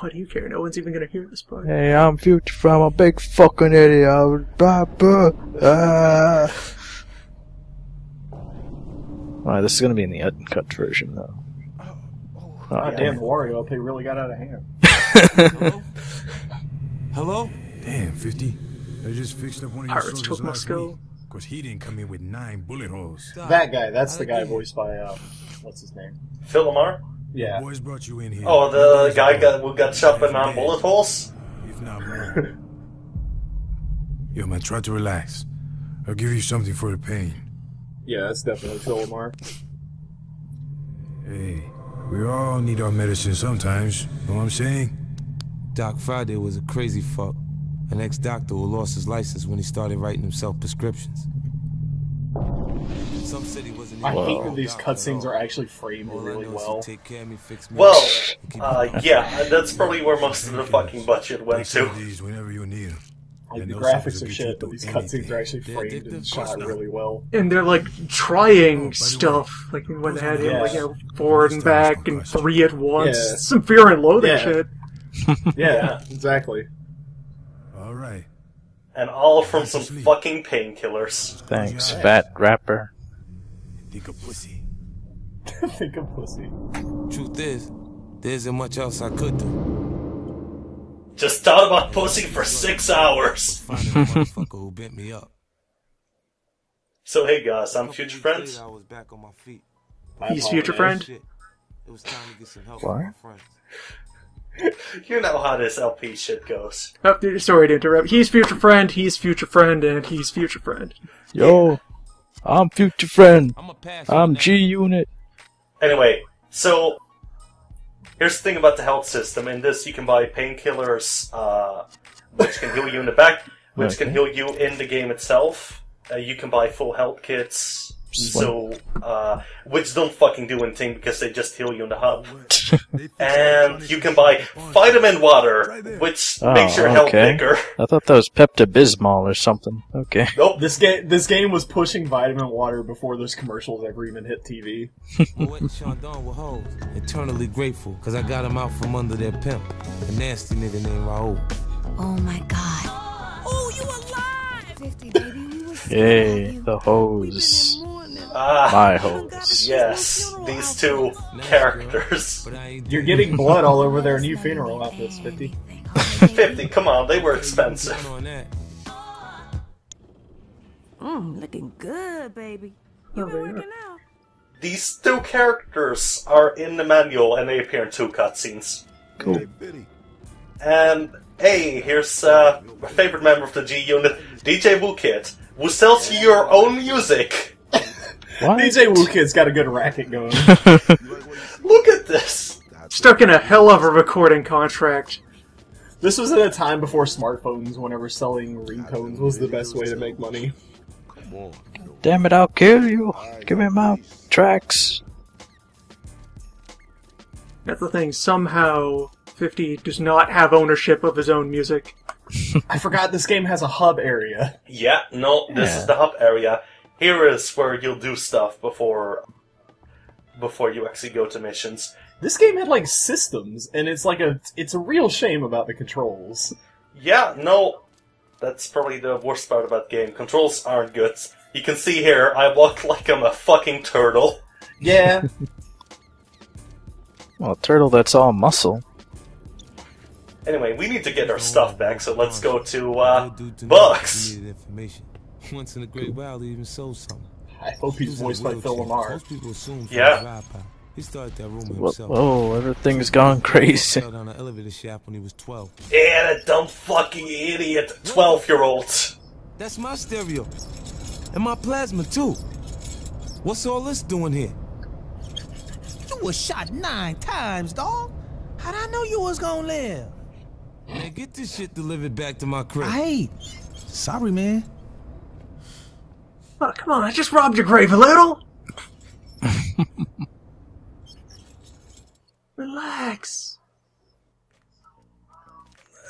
Why do you care? No one's even gonna hear this part. Hey, I'm Future from a big fucking idiot. I was blah, blah, ah. Alright, this is gonna be in the uncut version though. Oh, God yeah. damn, Wario Up, they really got out of hand. Hello? Damn, 50. I just fixed up one of your Pirates soldiers took my last skull. Cause he didn't come in with nine bullet holes. That guy, that's the guy voiced by, uh, what's his name? Phil LaMarr? Yeah. Boys brought you in here. Oh, the guy got, who got shot by nine bullet holes? If not more. Yo, man, try to relax. I'll give you something for the pain. Yeah, that's definitely Phil LaMarr. Hey, we all need our medicine sometimes. Know what I'm saying? Doc Friday was a crazy fuck. An ex-doctor who lost his license when he started writing himself prescriptions. Some said he wasn't I even hate that these cutscenes are actually framed All really know is he well. take care me, fix me Well, up, and keep uh, yeah, that's probably where most of the fucking budget went Take to. whenever you need. Like, the graphics are shit, but these cutscenes are actually They're framed addictive, and shot not. really well. And they're like Oh, by trying way, stuff, like when they had him Yeah. like you know, forward and back and three at once. Yeah. Some fear and loathing Yeah. shit. Yeah, exactly. All right. And all from some fucking painkillers. Thanks, fat rapper. Think of pussy. Think of pussy. Truth is, there isn't much else I could do. Just thought about pussy for six hours. Finding a motherfucker who bent me up. So hey guys, I'm Future weeks Friends. I was back on my feet. He's future friend. Shit. It was time to get some help What? from my friends. You know how this LP shit goes. Oh, dude, sorry to interrupt. He's future friend. He's future friend, and he's future friend. Yo, I'm Future Friend. I'm a pass. I'm. G Unit. Anyway, so here's the thing about the health system. In this, you can buy painkillers, uh, which can heal you in the back, which can heal you in the game itself. Uh, you can buy full health kits, so uh, which don't fucking do anything because they just heal you in the hub. And you can buy vitamin water, which Oh, makes your health okay. bigger. I thought that was Pepto Bismol or something. Okay. Nope. This game, this game was pushing vitamin water before those commercials ever even hit TV. Moet and Chandon were hoes. Eternally grateful, cause I got him out from under their pimp. A nasty nigga named Raul. Oh my god. Oh, you alive! 50, baby. We were so Yay, the hose. Ah, My hose. yes, these two characters. But I ain't You're getting blood all over their new funeral outfits, 50. Fifty. Come on, they were expensive. done on that. Mm, looking good, baby. You been working out? These two characters are in the manual and they appear in two cutscenes. Cool. And hey, here's uh, my favorite member of the G Unit, DJ Whoo Kid, who sells you your own music. What? DJ Whoo Kid's got a good racket going. Look at this. Stuck in a hell of a recording contract. this was at a time before smartphones, whenever selling ringtones was the best way to make money. Damn it, I'll kill you. Give me my tracks. That's the thing. Somehow, 50 does not have ownership of his own music. I forgot this game has a hub area. Yeah, no, this Yeah. is the hub area. Here is where you'll do stuff before before you actually go to missions. This game had like systems, and it's like a it's a real shame about the controls. Yeah, no, that's probably the worst part about the game. Controls aren't good. You can see here, I walk like I'm a fucking turtle. Yeah, Well, turtle that's all muscle. Anyway, we need to get our stuff back, so let's go to uh, Old dude to Bucks. information. Once in a great while, he even sold something. I hope he's was in a voiced by Phil. LaMarr. Most people assume Yeah. his drive by. He started that rumor Whoa, himself. whoa, everything's gone crazy. Fell down an elevator shaft when he was 12. Yeah, that dumb fucking idiot, 12 year old. That's my stereo. And my plasma, too. What's all this doing here? You was shot nine times, dog. How'd I know you was gonna live? Man, get this shit delivered back to my crib. Hey, sorry, man. Oh, come on, I just robbed your grave a little. Relax.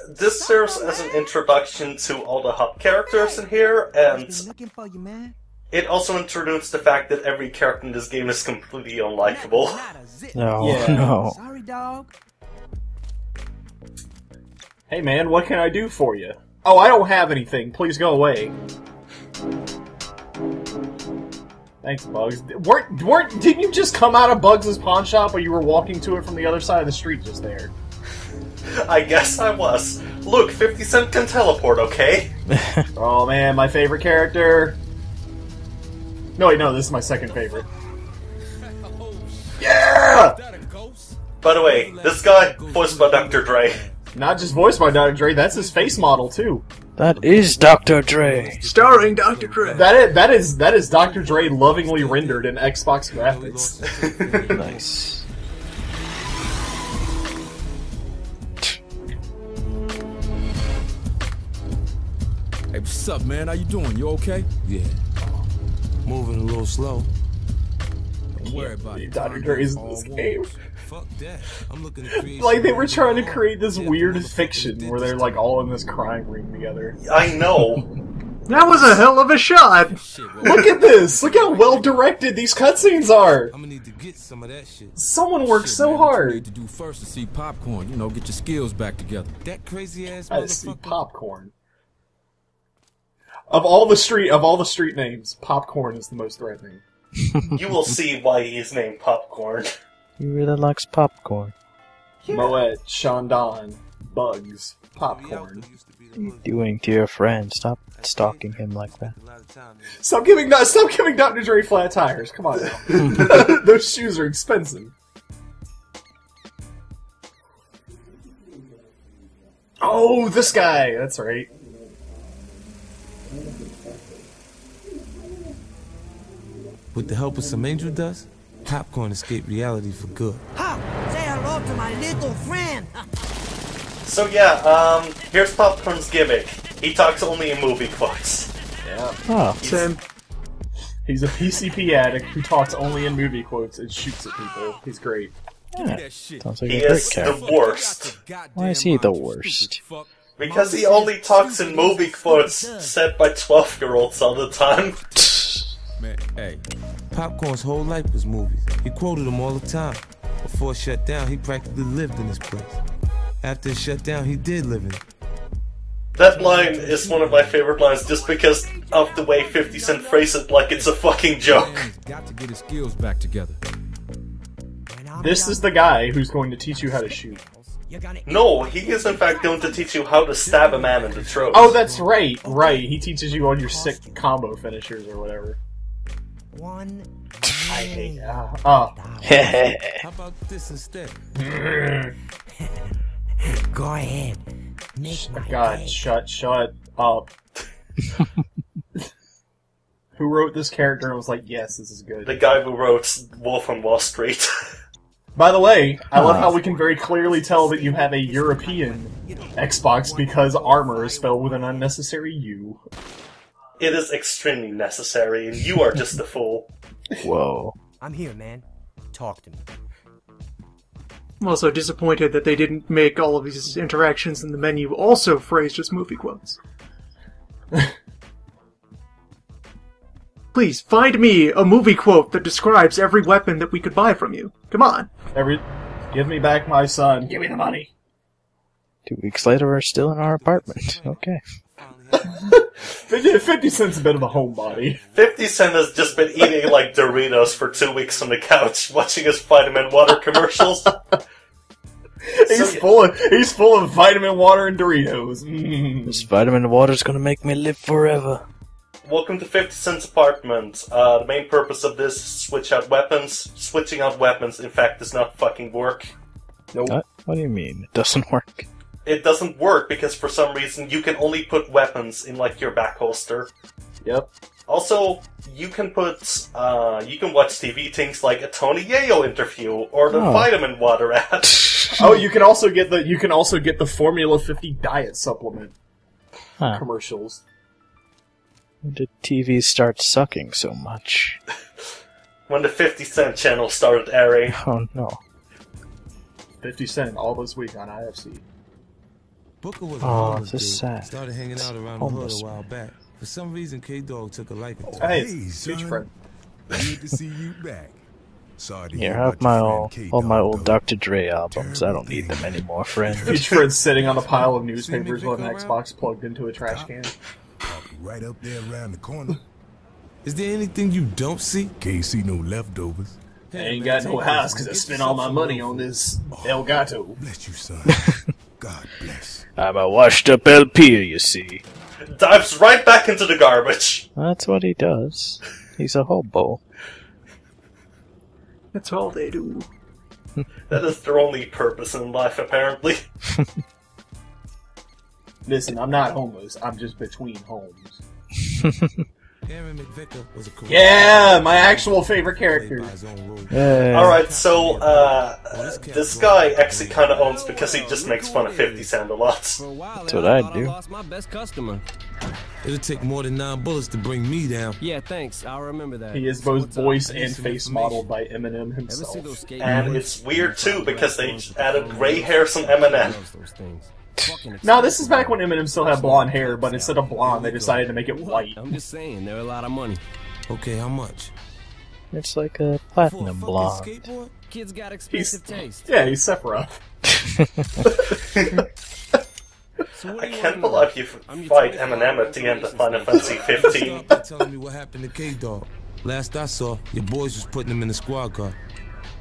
This serves as an introduction to all the hub characters in here, and for you, man. it also introduces the fact that every character in this game is completely unlikable. Not a zip. No, Yeah. no. Sorry, dog. Hey man, what can I do for you? Oh, I don't have anything. Please go away. Thanks, Bugs. Weren't, weren't, didn't you just come out of Bugs' pawn shop or you were walking to it from the other side of the street just there? I guess I was. Look, 50 Cent can teleport, okay? Oh man, my favorite character. No, wait, no, this is my second favorite. Yeah! By the way, this guy, voiced by Dr. Dre. Not just voiced by Dr. Dre, that's his face model too. That is Dr. Dre. Starring Dr. Dre. That is that is that is Dr. Dre lovingly rendered in Xbox graphics. Nice. Hey, what's up, man? How you doing? You okay? Yeah. Moving a little slow. Don't worry about it. Dr. Dre is in this game. Fuck that. I'm looking to create Like they were trying to create this weird fiction where they're like all in this crime ring together. I know. That was a hell of a shot. Look at this! Look how well directed these cutscenes are! I'm gonna need to get some of that shit. Someone worked so man, hard. need to do first is see popcorn. You know, get your skills back together. That crazy ass I see popcorn. Of all the street of all the street names, popcorn is the most threatening. You will see why he is named Popcorn. He really likes popcorn. Moet, Chandon, Bugs, popcorn. What are you doing to your friend? Stop stalking him like that. Stop giving not stop giving Dr. Dre flat tires. Come on now. Those shoes are expensive. Oh, this guy. That's right. With the help of some angel dust, Popcorn escaped reality for good. Ha! Say hello to my little friend. So yeah, um, here's Popcorn's gimmick. He talks only in movie quotes. Yeah. Oh, Same. He's a PCP addict who talks only in movie quotes and shoots at people. He's great. yeah. Sounds like He a great is character. the worst. Why is he the worst? Because he only talks in movie quotes said by 12 year olds all the time. Man, hey, Popcorn's whole life was movies. He quoted them all the time. Before it shut down, he practically lived in this place. After it shut down, he did live in it. That line is one of my favorite lines just because of the way 50 Cent phrased it like it's a fucking joke. got to get his skills back together. This is the guy who's going to teach you how to shoot. No, he is in fact going to teach you how to stab a man in the throat. Oh, that's right, right. He teaches you all your sick combo finishers or whatever. One. I hate. Uh, uh, How about this instead? Go ahead. Make my God, day. shut, shut up. Who wrote this character and was like, yes, this is good. The guy who wrote Wolf on Wall Street. By the way, I love how we can very clearly tell that you have a European Xbox because armor is spelled with an unnecessary U. it is extremely necessary, and you are just a fool. Whoa. I'm here, man. Talk to me. I'm also disappointed that they didn't make all of these interactions in the menu also phrased as movie quotes. Please, find me a movie quote that describes every weapon that we could buy from you. Come on. Every, give me back my son. Give me the money. Two weeks later, we're still in our apartment. Okay. 50, 50 cents a bit of a homebody. 50 Cent has just been eating like Doritos for two weeks on the couch, watching his vitamin water commercials. He's So- full of he's full of vitamin water and Doritos. Mm. This vitamin water's gonna make me live forever. Welcome to 50 Cent's apartment. Uh, the main purpose of this is switch out weapons. Switching out weapons, in fact, does not fucking work. Nope. What? What do you mean? It doesn't work. It doesn't work because for some reason you can only put weapons in like your back holster. Yep. Also, you can put, uh, you can watch TV things like a Tony Yayo interview or the Oh. vitamin water ad. Oh, you can also get the you can also get the Formula 50 diet supplement Huh. commercials. When did TV start sucking so much? when the 50 Cent channel started airing. Oh no. 50 cent all this week on IFC. Booker was a Aw, homeless this is dude. sad. Started hanging out around Homeless the hood a while back. For some reason, K Dog took a liking to him. Hey, Hey, huge son. friend. Good to see you back. Sorry to Here, have my your all, all my old. Dr. Dre albums. I don't need them anymore, friend. Each friend sitting on a pile of newspapers with an Xbox plugged into a trash can. Right up there around the corner. Is there anything you don't see? Can't see no leftovers. I ain't got no house because I spent all my money on this oh, El Gato. Bless you, son. God bless. I'm a washed up LP, you see. Dives right back into the garbage. That's what he does. He's a hobo. That's all they do. That is their only purpose in life, apparently. Listen, I'm not homeless. I'm just between homes. Aaron McVicker was a corrupt- Yeah, my actual favorite character. Played by his own rules. Yeah. Alright, so, uh, this guy actually kinda owns because he just makes fun of 50 Cent a lot. For a while That's what I I do. my best customer. It'll take more than nine bullets to bring me down. Yeah, thanks. I'll remember that. He is both what's voice and face modeled by Eminem himself. And it's weird too because they added gray hair from Eminem. Loves those things. Fucking No, this is back when Eminem still had blonde hair, but instead of blonde, they decided to make it white. I'm just saying, they're a lot of money. Okay, how much? It's like a For a platinum fucking blonde. skateboard? Kids got He's, expensive taste. yeah, he's Sephiroth. So I can't believe you f- I'm fight Eminem at the end of Final information Fantasy 15. telling me what happened to K-Dog. Last I saw, your boys was putting him in the squad car.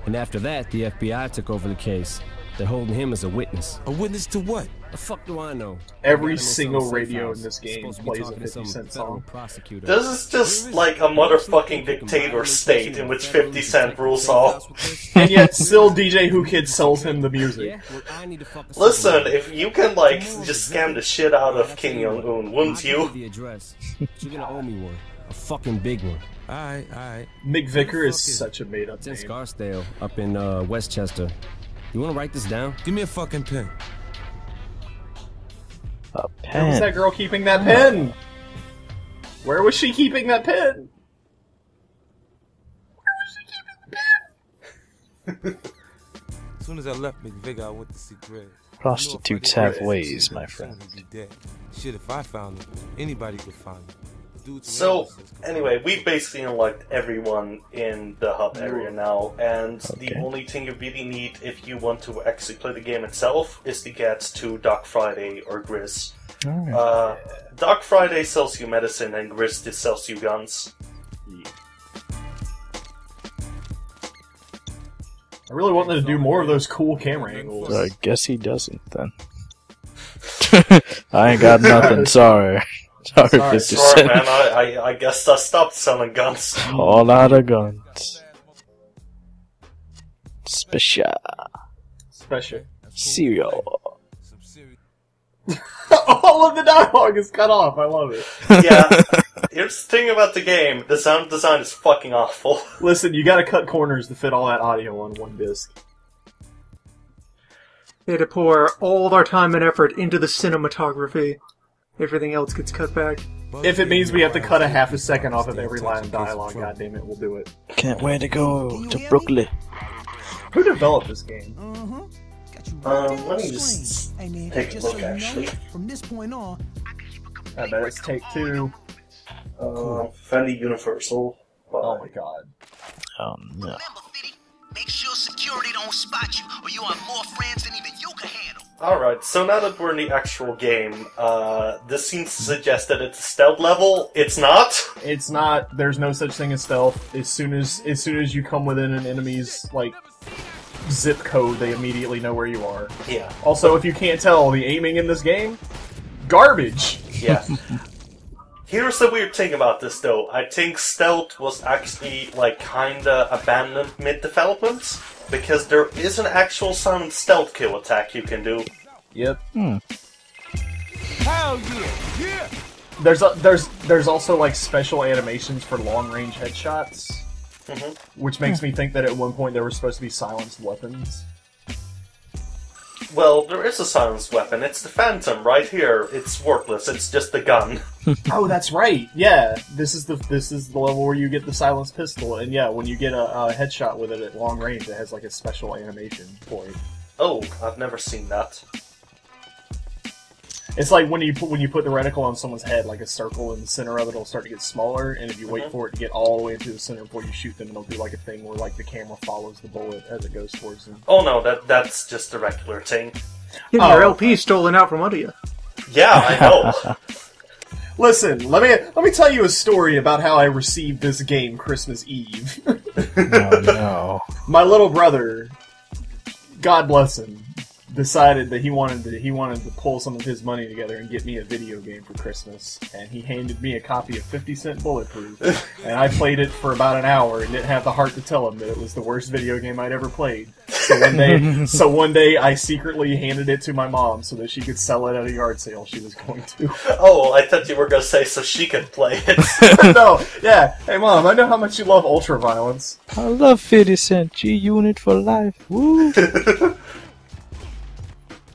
And after that, the FBI took over the case. They're holding him as a witness. A witness to what? The fuck do I know? Every Got him in single radio in this game Supposed to be plays a 50 Cent song. prosecutor. This is just like a motherfucking dictator state in which 50 Cent rules all. And yet, still DJ Whoo Kid sells him the music. Yeah, well, I need to fuck a Listen, if you can, like, just scam the shit out of Kim Jong Un, wouldn't you? the address. You're gonna owe me one. A fucking big one. Alright, alright. McVicker is Fuck such a made up It's in name. Scarsdale, up in uh, Westchester. You wanna write this down? Give me a fucking pen. A Where was that girl keeping that pen? Where was she keeping that pen? As soon as I left McVicker, I went to see Greg. Prostitutes I knew if I have ways, my friend. be dead. Shit, if I found him, anybody could find him. The dude's So, references anyway, we've basically unlocked everyone in the hub area now, and the only thing you really need if you want to actually play the game itself is to get to Doc Friday or Grizz. Alright. Uh, Doc Friday sells you medicine, and Grizz just sells you guns. I really wanted to do more of those cool camera angles. I guess he doesn't then. I ain't got nothing. Sorry. Sorry, Sorry, 50 Sorry, Cent. man, I, I, I guess I stopped selling guns. All out of guns. Special. Special. Cereal. All of the dialogue is cut off. I love it. yeah, here's the thing about the game: the sound design is fucking awful. Listen, you gotta cut corners to fit all that audio on one disc. They had to pour all of our time and effort into the cinematography. Everything else gets cut back. If it means we have to cut a half a second off of every line of dialogue, goddammit, it, we'll do it. Can't wait to go to Brooklyn. Who developed this game? Uh-huh. Got you Um, let me just on the screen. Hey, man, take a look, so you know, actually. from this point on, I bet it's take two. Uh, fairly universal. But Oh my god. Oh no. Remember, Fitty, make sure security don't spot you, or you have more friends than even you can handle. Alright, so now that we're in the actual game, uh, this seems to suggest that it's a stealth level. It's not. It's not. There's no such thing as stealth. As soon as as soon as you come within an enemy's like zip code, they immediately know where you are. Yeah, Also, if you can't tell, the aiming in this game, garbage. yeah. Here's the weird thing about this though. I think stealth was actually, like, kinda abandoned mid-development. Because there is an actual silent stealth kill attack you can do. Yep. Hell yeah! Yeah! There's a, there's there's also like special animations for long range headshots, Mhm. which makes me think that at one point there were supposed to be silenced weapons. Well, there is a silenced weapon. It's the Phantom right here. It's worthless. It's just a gun. oh, that's right. Yeah, this is the this is the level where you get the silenced pistol, and yeah, when you get a, a headshot with it at long range, it has like a special animation for it. Oh, I've never seen that. It's like when you put when you put the reticle on someone's head, like a circle in the center of it, it'll start to get smaller, and if you wait Mhm. for it to get all the way into the center before you shoot them, it'll do like a thing where like the camera follows the bullet as it goes towards them. Oh no, that that's just a regular thing. Yeah, your Oh. LP stolen out from under you. Yeah, I know. Listen, let me let me tell you a story about how I received this game Christmas Eve. Oh no. My little brother, God bless him, decided that he wanted to he wanted to pull some of his money together and get me a video game for Christmas, and he handed me a copy of Fifty Cent Bulletproof, and I played it for about an hour and didn't have the heart to tell him that it was the worst video game I'd ever played. So one day, so one day I secretly handed it to my mom so that she could sell it at a yard sale she was going to. oh, I thought you were gonna say so she could play it. no, yeah. Hey mom, I know how much you love ultra violence. I love 50 Cent. G Unit for life. Woo.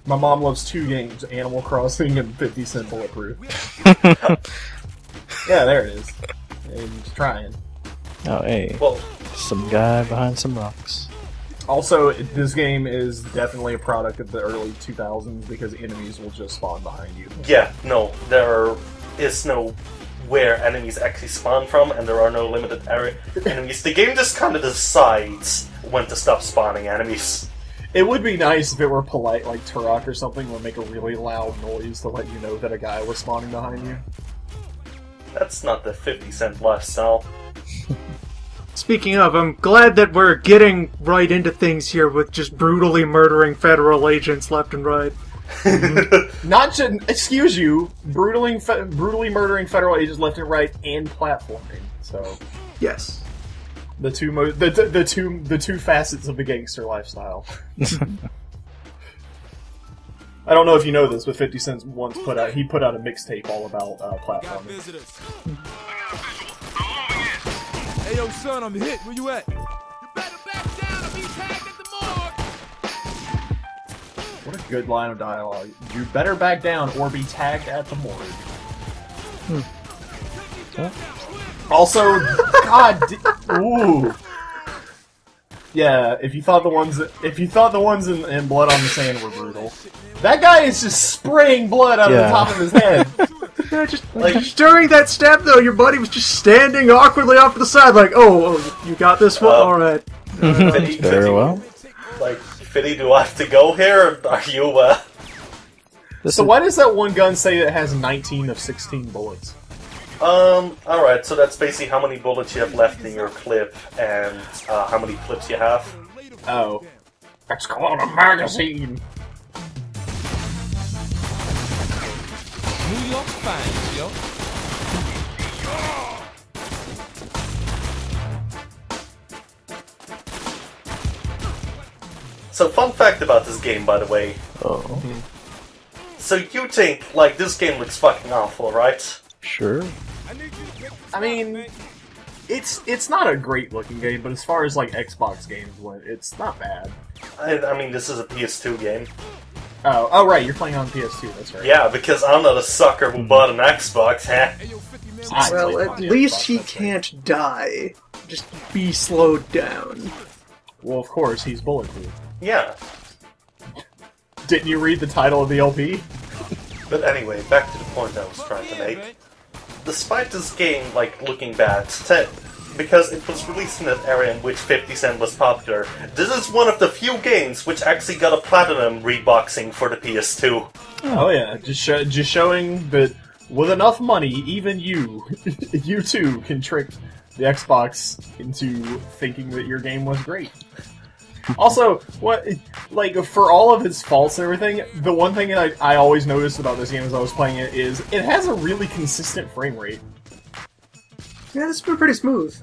My mom loves two games: Animal Crossing and Fifty Cent Bulletproof. yeah, there it is. And he's trying. Oh, hey. well, Some guy behind some rocks. Also, this game is definitely a product of the early 2000s because enemies will just spawn behind you. yeah, no, there is no where enemies actually spawn from, and there are no limited area enemies. The game just kind of decides when to stop spawning enemies. It would be nice if it were polite, like Turok or something, would make a really loud noise to let you know that a guy was spawning behind you. That's not the 50 cent lifestyle. Speaking of, I'm glad that we're getting right into things here with just brutally murdering federal agents left and right. Not just, excuse you, brutally, fe- brutally murdering federal agents left and right and platforming. So Yes. The two mo- the, the, the two the two facets of the gangster lifestyle. I don't know if you know this, but Fifty Cent once put out he put out a mixtape all about uh, platforming. Hey, yo, son, I'm hit. Where you at? What a good line of dialogue! You better back down or be tagged at the morgue. Also, God, di- ooh, yeah. If you thought the ones that, if you thought the ones in, in Blood on the Sand were brutal, that guy is just spraying blood out of the top of his head. Yeah, just like just during that stab though, your buddy was just standing awkwardly off to the side, like, "Oh, oh you got this one, Uh, all right." Fitty, Very well. Like, Fitty, do I have to go here? Or are you, uh. So is- why does that one gun say it has 19 of 16 bullets? Um, alright, so that's basically how many bullets you have left in your clip and uh, how many clips you have. Oh, that's called a magazine. New York fine, yo. So, fun fact about this game, by the way. Oh, So, you think, like, this game looks fucking awful, right? sure. I mean, it's it's not a great looking game, but as far as like Xbox games went, it's not bad. I, I mean, this is a PS2 game. Oh, oh right, you're playing on PS2. That's right. Yeah, because I'm not a sucker who hmm. bought an Xbox, huh? Well, at least Xbox, he can't die. Just be slowed down. Well, of course, he's bulletproof. Yeah. Didn't you read the title of the LP? But anyway, back to the point I was trying to make. Despite this game, like, looking bad, because it was released in an era in which 50 Cent was popular, this is one of the few games which actually got a platinum reboxing for the PS2. Oh yeah, just just showing that with enough money, even you, you too, can trick the Xbox into thinking that your game was great. Also, what like for all of its faults and everything, the one thing that I, I always noticed about this game as I was playing it is it has a really consistent frame rate. Yeah, this has been pretty smooth.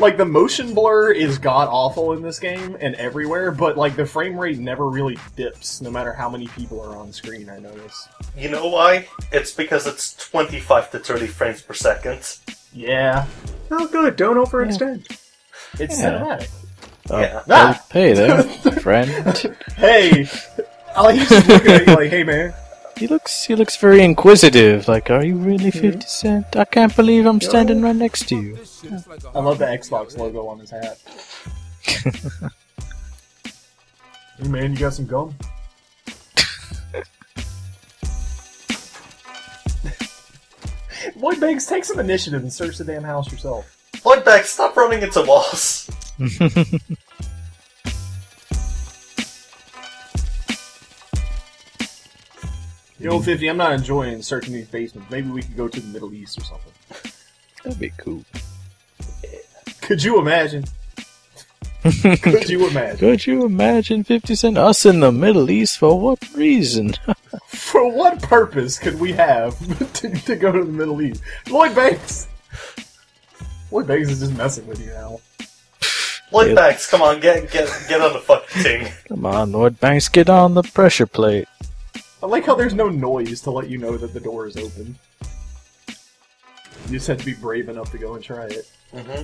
Like the motion blur is god awful in this game and everywhere, but like the frame rate never really dips, no matter how many people are on screen. I notice. You know why? It's because it's 25 to 30 frames per second. Yeah, Oh, good. Don't overextend. it's Yeah. cinematic. Oh, Yeah. Ah! Hey there, friend. Hey, I he's just looking at you like, hey man. He looks he looks very inquisitive. Like, are you really 50 Cent? I can't believe I'm standing right next to you. I love the Xbox logo on his hat. hey man, you got some gum? Lloyd Banks, take some initiative and search the damn house yourself. Lloyd Banks, stop running into walls. Know, 50, I'm not enjoying searching these basements. Maybe we could go to the Middle East or something. That'd be cool. Could you imagine? Could you imagine? Could you imagine 50 Cent us in the Middle East for what reason? For what purpose could we have to, to go to the Middle East? Lloyd Banks! Lloyd Banks is just messing with you now. Lloyd Yeah. Banks, come on, get get get on the fucking thing. Come on, Lloyd Banks, get on the pressure plate. I like how there's no noise to let you know that the door is open. You just have to be brave enough to go and try it. Mm-hmm.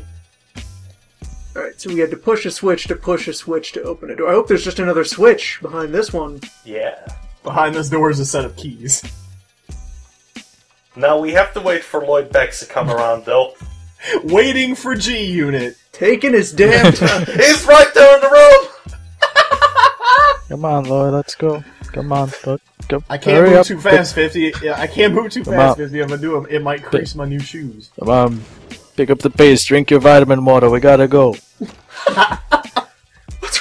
Alright, so we had to push a switch to push a switch to open a door. I hope there's just another switch behind this one. Yeah. Behind this door is a set of keys. Now we have to wait for Lloyd Banks to come around, though. Waiting for G Unit. Taking his damn time. He's right there in the room. Come on, Lloyd, let's go. Come on, Lloyd. Go. I can't Hurry move up. too fast, 50. Yeah, I can't move too Come fast, on. 50. I'm gonna do it. It might crease my new shoes. Come on. Pick up the pace, drink your vitamin water, we gotta go. What's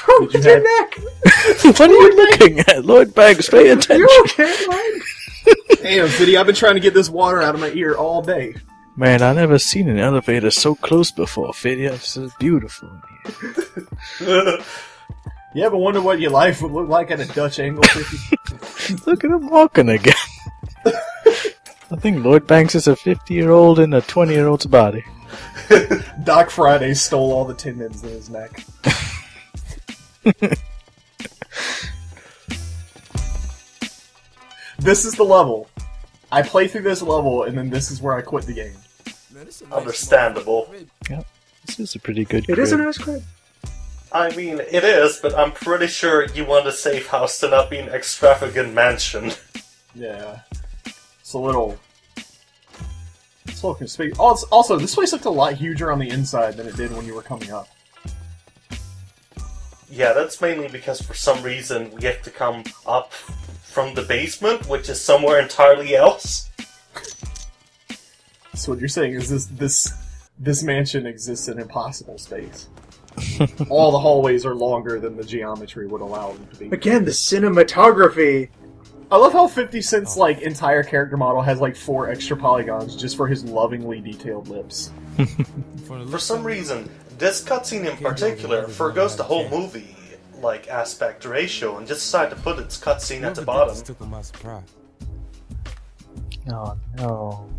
wrong Did you with your have- neck? what are you looking at? Lloyd Banks, pay attention. You okay, man? Damn, City, I've been trying to get this water out of my ear all day. Man, I never seen an elevator so close before, Fiddy. This is beautiful. You ever wonder what your life would look like at a Dutch angle, Look at him walking again. I think Lloyd Banks is a 50 year old in a 20 year old's body. Doc Friday stole all the tendons in his neck. this is the level. I play through this level, and then this is where I quit the game. Understandable. Yeah, This is a pretty good It is a crib. nice crib. I mean, it is, but I'm pretty sure you want a safe house to not be an extravagant mansion. Yeah. It's a little. It's a little conspicuous. Also, also, this place looked a lot huger on the inside than it did when you were coming up. Yeah, that's mainly because for some reason we have to come up from the basement, which is somewhere entirely else. So what you're saying is this this this mansion exists in impossible space. All the hallways are longer than the geometry would allow them to be. Again, the cinematography. I love how 50 Cent's like entire character model has like four extra polygons just for his lovingly detailed lips. For some reason, this cutscene in particular forgoes the whole movie like aspect ratio and just decided to put its cutscene at the bottom. Took him by surprise. Oh no.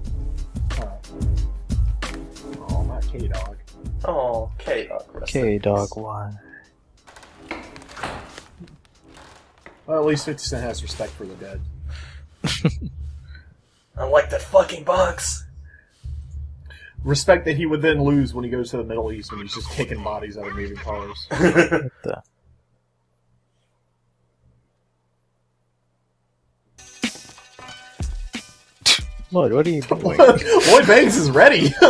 Oh, not K Dog. Oh, K Dog. K Dog 1. Well, at least 50 Cent has respect for the dead. I like that fucking box. Respect that he would then lose when he goes to the Middle East when he's just kicking bodies out of moving cars. What? Lloyd, what are you doing? Lloyd Banks is ready.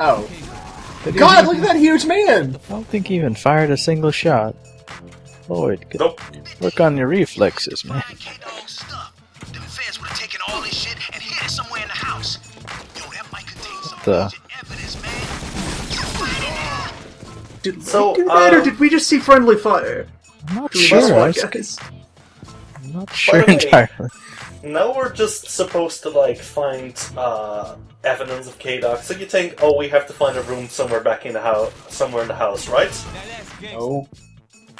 oh. God, look at that huge man! I don't think he even fired a single shot. Lloyd, get, Nope. work on your reflexes, man. K-Dog. Them feds would have taken all this shit and hid it somewhere in the house. Yo, that might contain some the- legit evidence, man. Did So, we do that, or uh, did we just see friendly fire? I'm not Do sure. I one, was- guys? I'm not sure way- entirely. Now we're just supposed to like find uh, evidence of K Dog. So you think, oh, we have to find a room somewhere back in the house, somewhere in the house, right? Oh.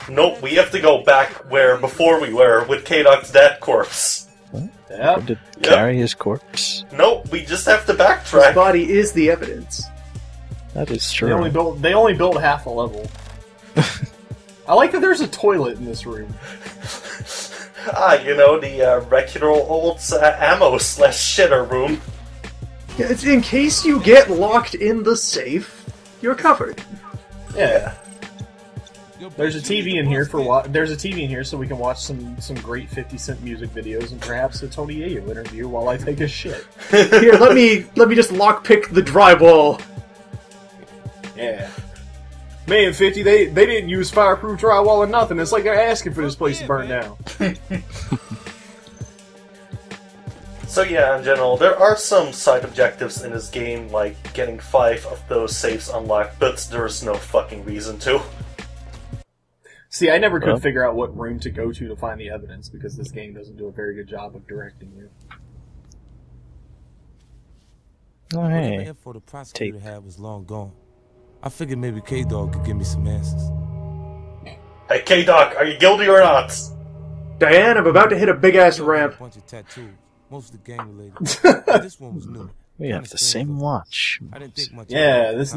Nope, we have to go back where before we were with K Dog's dead corpse. Yeah. Did Yep. carry his corpse? Nope, we just have to backtrack. His backtrack. body is the evidence. That is true. They only true. built they only built half a level. I like that there's a toilet in this room. ah, you know the uh, regular old uh, ammo slash shitter room. Yeah, it's in case you get locked in the safe, you're covered. Yeah. There's a TV in here for wa- there's a TV in here so we can watch some some great 50 Cent music videos and perhaps a Tony Yayo interview while I take a shit. Here, let me let me just lockpick the drywall. Yeah. Man, 50, they, they didn't use fireproof drywall or nothing. It's like they're asking for this place to burn down. So yeah, in general, there are some side objectives in this game, like getting five of those safes unlocked, but there's no fucking reason to. See, I never could Well. figure out what room to go to to find the evidence because this game doesn't do a very good job of directing you. Oh, Whatever hey. info the prosecutor had was long gone. I figured maybe K Dog could give me some answers. Hey, K Doc, are you guilty or not? Diane, I'm about to hit a big ass ramp. bunch of tattoos, mostly gang related. This one was new. We have the same watch. I didn't think much. Yeah, of it. this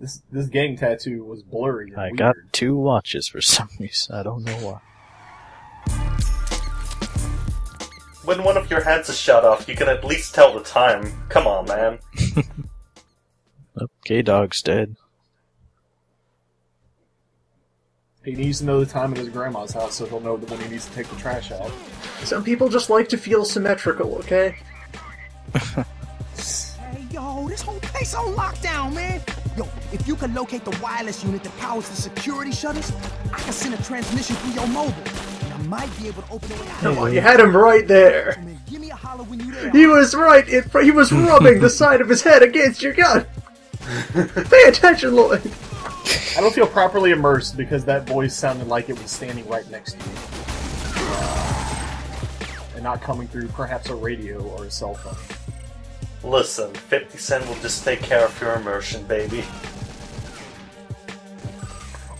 this this gang tattoo was blurry. And I weird. got two watches for some reason. I don't know why. When one of your hands is shut off, you can at least tell the time. Come on, man. Okay, dog's dead. He needs to know the time at his grandma's house so he'll know that when he needs to take the trash out. Some people just like to feel symmetrical, okay? Hey, yo, this whole place on lockdown, man. Yo, if you can locate the wireless unit that powers the security shutters, I can send a transmission through your mobile. And I might be able to open it without Come on, you had him right there. So, man, give me a holler when you there. He was right. It, he was rubbing the side of his head against your gun. Pay attention, Lloyd. I don't feel properly immersed because that voice sounded like it was standing right next to me. And not coming through perhaps a radio or a cell phone. Listen, 50 Cent will just take care of your immersion, baby.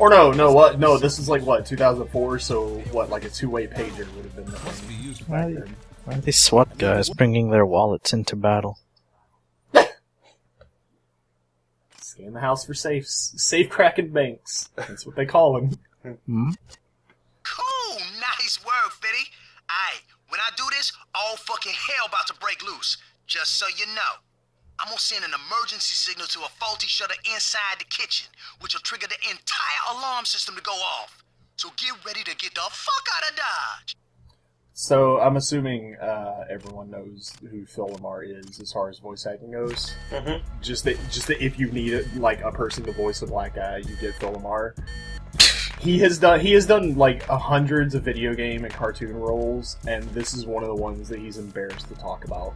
Or no, no, what? No, this is like what, 2004, so what, like a two way pager would have been the Must be thing back then. why are these SWAT guys bringing their wallets into battle? Scan the house for safes. Safe cracking banks. That's what they call them. Hmm? Cool, nice work, Fitty. Aight, when I do this, all fucking hell about to break loose. Just so you know. I'm gonna send an emergency signal to a faulty shutter inside the kitchen, which will trigger the entire alarm system to go off. So get ready to get the fuck out of Dodge. So I'm assuming uh, everyone knows who Phil LaMarr is as far as voice acting goes. Mhm. Just that, just that if you need it, like a person to voice a black guy, you get Phil LaMarr. He has done he has done like hundreds of video game and cartoon roles, and this is one of the ones that he's embarrassed to talk about.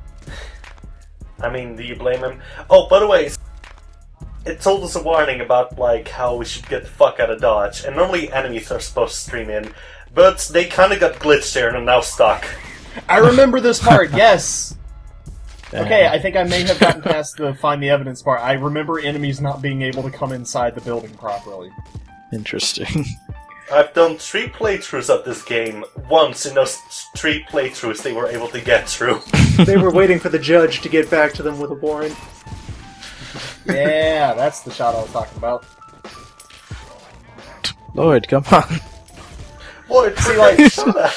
I mean, do you blame him? Oh, by the way, it told us a warning about like how we should get the fuck out of Dodge, and normally enemies are supposed to stream in, but they kind of got glitched there and are now stuck. I remember this part. Yes. Damn. Okay, I think I may have gotten past the find the evidence part. I remember enemies not being able to come inside the building properly. Interesting. I've done three playthroughs of this game. Once in those three playthroughs, they were able to get through. They were waiting for the judge to get back to them with a warrant. Yeah, that's the shot I was talking about. Lloyd, come on. Boy, See, like.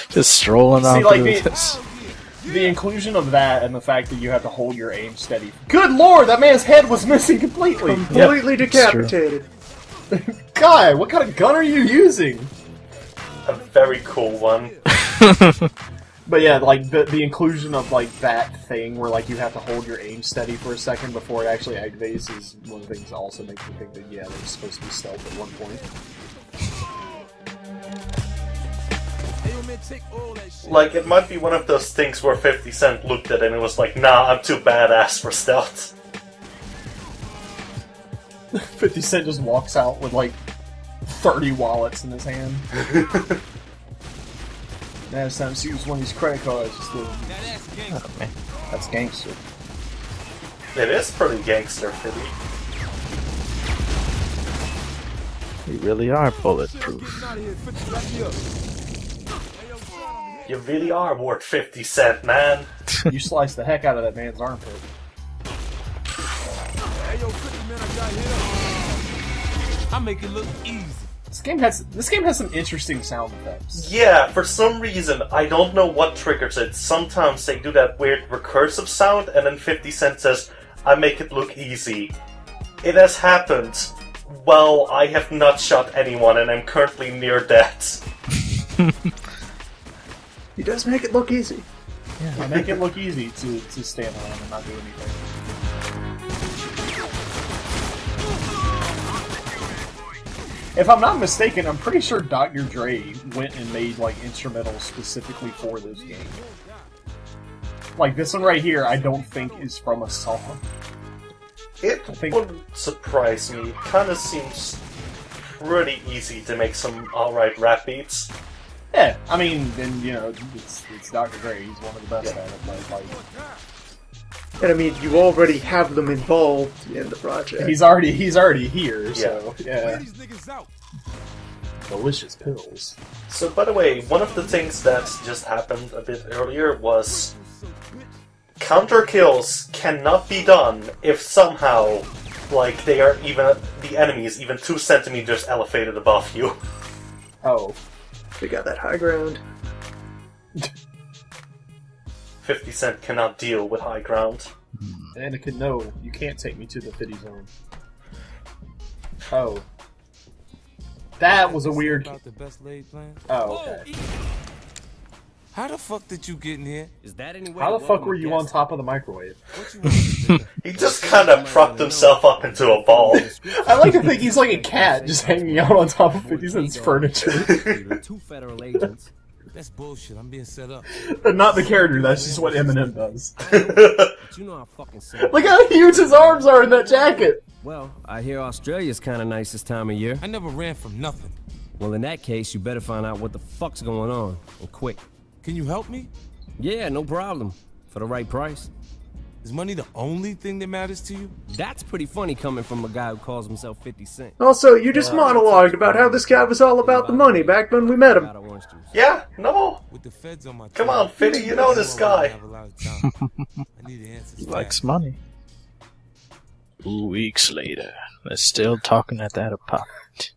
Just strolling See, on like, through the- this. the inclusion of that and the fact that you have to hold your aim steady. Good lord, that man's head was missing completely. Completely it's true. decapitated. Guy, what kind of gun are you using? A very cool one. But yeah, like the the inclusion of like that thing where like you have to hold your aim steady for a second before it actually activates is one of the things that also makes me think that yeah, they're supposed to be stealth at one point. Like, it might be one of those things where 50 Cent looked at it and was like, nah, I'm too badass for stealth. 50 Cent just walks out with like 30 wallets in his hand. Last time he used one of these credit cards. Just to, that's gangsta. Oh, man. that's gangster. It is pretty gangster, Philly. We really are bulletproof. Getting out of here, 50, back me up. Hey, yo, shot on me. You really are worth 50 Cent, man. you slice the heck out of that man's armpit. Hey, yo, 50, man, I got hit up. I make it look easy. This game has this game has some interesting sound effects. Yeah, for some reason, I don't know what triggers it. Sometimes they do that weird recursive sound, and then 50 Cent says, I make it look easy. It has happened. Well, I have not shot anyone, and I'm currently near death. He does make it look easy. I make it look easy to, to stand around and not do anything. If I'm not mistaken, I'm pretty sure Dr. Dre went and made like instrumentals specifically for this game. Like this one right here, I don't think is from a song. It think- wouldn't surprise me. Kind of seems pretty easy to make some alright rap beats. Yeah, I mean, and you know, it's, it's Dr. Dre. He's one of the best at it. Like, like, And I mean, you already have them involved in the project. he's already he's already here. So yeah, These delicious pills. So, by the way, one of the things that just happened a bit earlier was counter kills cannot be done if somehow, like, they are even the enemy is even two centimeters elevated above you. Oh, They got that high ground. 50 Cent cannot deal with high ground. Hmm. Anakin, no, you can't take me to the 50 zone. Oh, that was a weird. About the best laid plan. Oh, okay. Oh, How the fuck did you get in here? Is that any way How the fuck were you on top of the microwave? What you want me to do? He just kind of propped himself up into a ball. I like to think he's like a cat just hanging out on top of 50 Cent's furniture. Two federal agents. That's bullshit. I'm being set up. Not the character, that's just what Eminem does. But you know how fucking. Look how huge his arms are in that jacket! Well, I hear Australia's kind of nice this time of year. I never ran from nothing. Well, in that case, you better find out what the fuck's going on, and quick. Can you help me? Yeah, no problem. For the right price. Is money the only thing that matters to you? That's pretty funny coming from a guy who calls himself 50 Cent. Also, you just monologued about how this guy was all about the money back when we met him. Out of orange juice. Yeah, no. With the feds on my Come on, Fiddy, you know this guy. have a lot of time. I need answers. He likes fast. money. Two weeks later, they're still talking at that apartment.